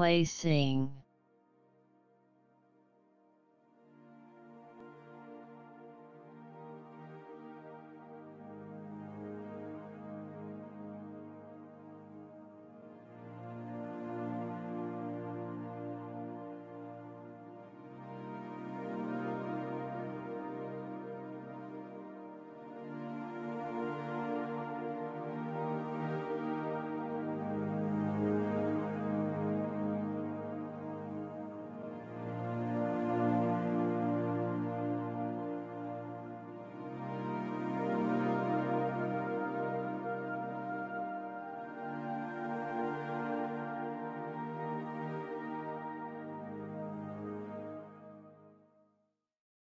Placing